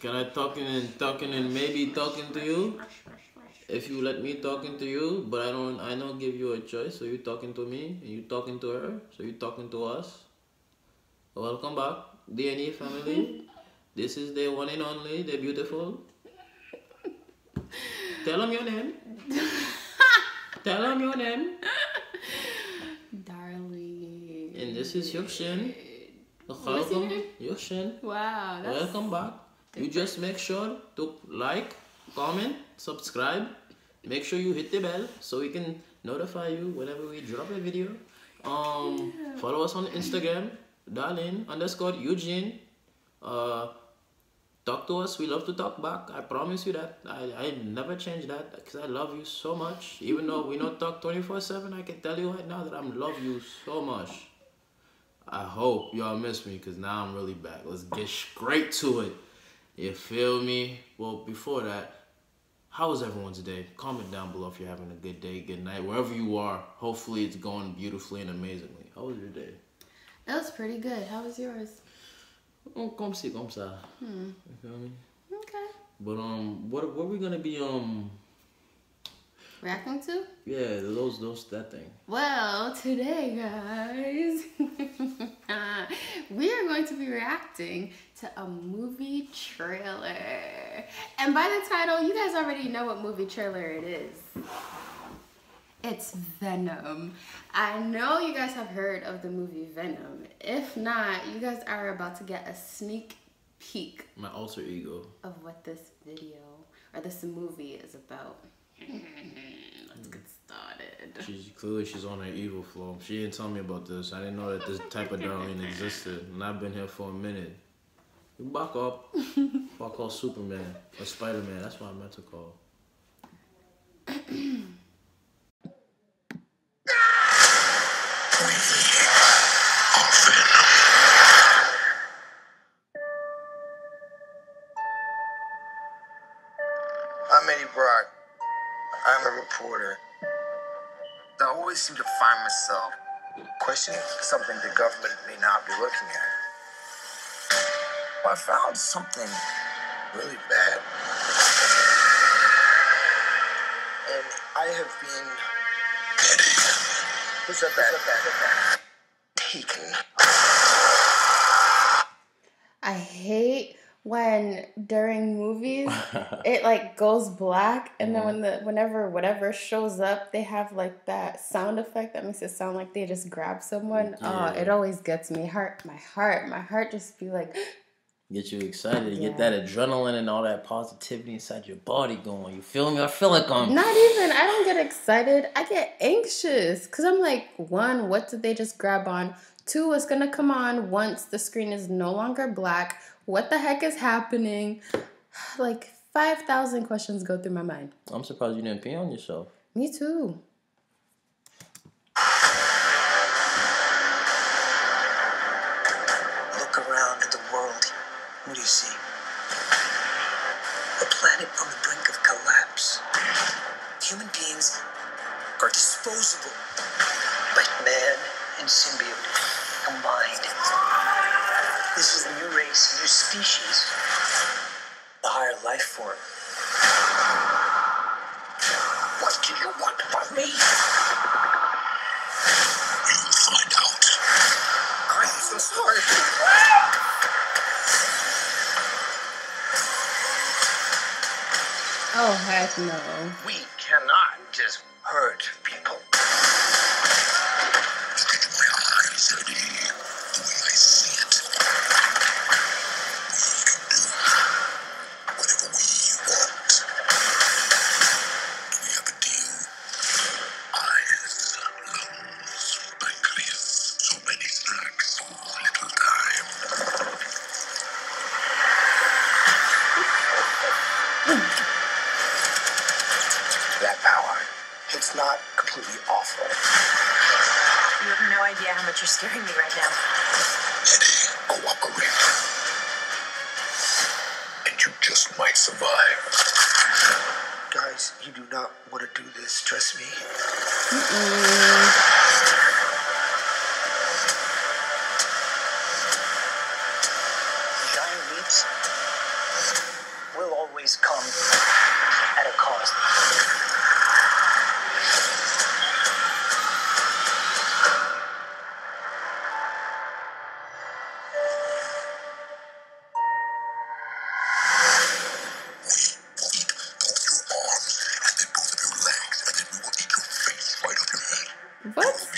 Can I talking and talking and maybe talking to you? If you let me talking to you, but I don't I don't give you a choice, so you talking to me and you talking to her, so you talking to us. Welcome back, D&E family. this is the one and only, the beautiful. Tell them your name. Tell them your name. Darlene. And this is Yokshin. What's Welcome, your name? Yokshin. Wow, that's Welcome back. You just make sure to like, comment, subscribe. Make sure you hit the bell so we can notify you whenever we drop a video. Um, follow us on Instagram, darlene underscore Eugene. Uh, talk to us. We love to talk back. I promise you that. I, I never change that because I love you so much. Even though we don't talk 24 7, I can tell you right now that I love you so much. I hope y'all miss me because now I'm really back. Let's get straight to it. You feel me? Well, before that, how was everyone's day? Comment down below if you're having a good day, good night, wherever you are. Hopefully, it's going beautifully and amazingly. How was your day? that was pretty good. How was yours? Oh, comme ci, comme ça. Hmm. You feel me? Okay. But um, what what we gonna be um? Reacting to? Yeah, those those that thing. Well, today, guys, we are going to be reacting to a movie trailer. And by the title, you guys already know what movie trailer it is. It's Venom. I know you guys have heard of the movie Venom. If not, you guys are about to get a sneak peek My alter ego. of what this video or this movie is about. Let's get started. She's clearly she's on her evil flow. She didn't tell me about this. I didn't know that this type of Darlene existed, and I've been here for a minute. You back up. Fuck call Superman or Spider Man. That's what I meant to call. seem to find myself questioning something the government may not be looking at. I found something really bad. And I have been. What's up, bad? Taken. I hate when during movies it like goes black and then mm-hmm. when the whenever whatever shows up they have like that sound effect that makes it sound like they just grab someone. Oh, it always gets me. Heart my heart. My heart just be like Get you excited. Yeah. Get that adrenaline and all that positivity inside your body going. You feel me? I feel like I'm. not even I don't get excited. I get anxious cuz I'm like, one, what did they just grab on? Two, what's going to come on once the screen is no longer black? What the heck is happening? Like 5,000 questions go through my mind. I'm surprised you didn't pee on yourself. Me too. Look around at the world. What do you see? A planet on the brink of collapse. Human beings are disposable, like man and symbiote combined. This is a new race, a new species, a higher life form. What do you want from me? You'll find out. I'm so sorry. Oh, heck no. We cannot just hurt people. It's not completely awful. You have no idea how much you're scaring me right now. Eddie, cooperate. And you just might survive. Guys, you do not want to do this, trust me. Giant leaps will always come What?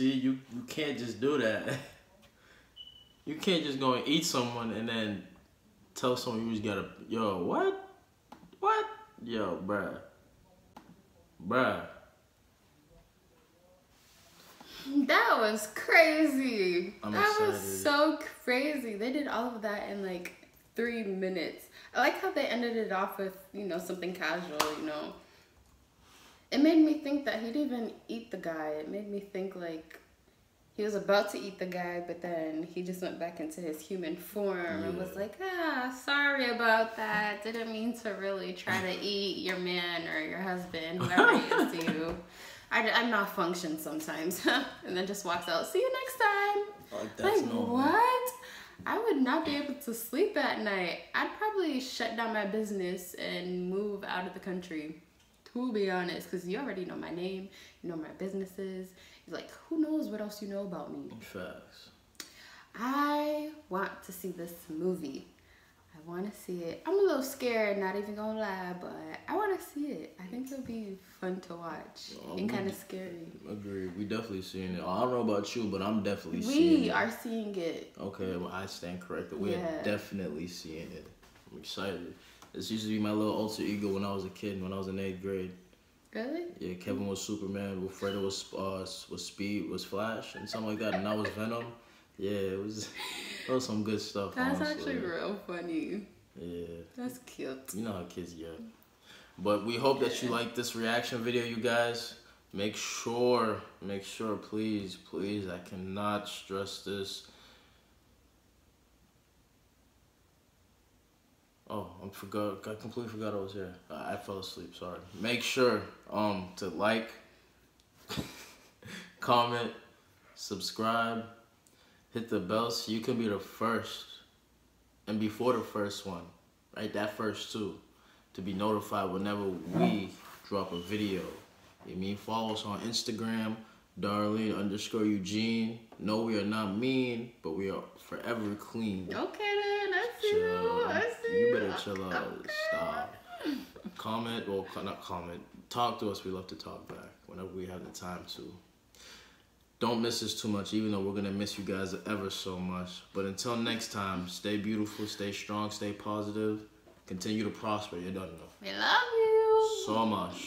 See, you you can't just do that. You can't just go and eat someone and then tell someone you just gotta yo what what yo bruh bruh. That was crazy. I'm that was so crazy. They did all of that in like three minutes. I like how they ended it off with, you know, something casual, you know. It made me think that he didn't even eat the guy. It made me think like he was about to eat the guy, but then he just went back into his human form and was like, ah, sorry about that. Didn't mean to really try to eat your man or your husband, whoever he is to you. I, I malfunction sometimes. and then just walks out. See you next time. Like that's like, normal. what? I would not be able to sleep at night. I'd probably shut down my business and move out of the country. To be honest, because you already know my name, you know my businesses. Like, who knows what else you know about me? Facts. I want to see this movie. I want to see it. I'm a little scared, not even gonna lie, but I want to see it. I think it'll be fun to watch and kind of scary. Agreed. We definitely seeing it. I don't know about you, but I'm definitely seeing We are seeing it. Okay, well, I stand corrected. We're definitely seeing it. I'm excited. This used to be my little alter ego when I was a kid, when I was in eighth grade. Really? Yeah, Kevin was Superman, Wilfredo was uh, was Speed, was Flash, and something like that, and I was Venom. Yeah, it was it was some good stuff. That's honestly. actually real funny. Yeah, That's cute. you know how kids get. But we hope that you like this reaction video, you guys. Make sure, make sure, please, please. I cannot stress this. Oh, I forgot. I completely forgot I was here. I fell asleep. Sorry. Make sure um to like, comment, subscribe, hit the bell so you can be the first, and before the first one, right? That first two, to be notified whenever we drop a video. You mean follow us on Instagram, Darlene underscore Eugene. No, we are not mean, but we are forever clean. Okay Chill. You better chill out. Stop. Comment, well, not comment. Talk to us. We love to talk back whenever we have the time to. Don't miss us too much, even though we're gonna miss you guys ever so much. But until next time, stay beautiful, stay strong, stay positive, continue to prosper. You don't know We love you. so much.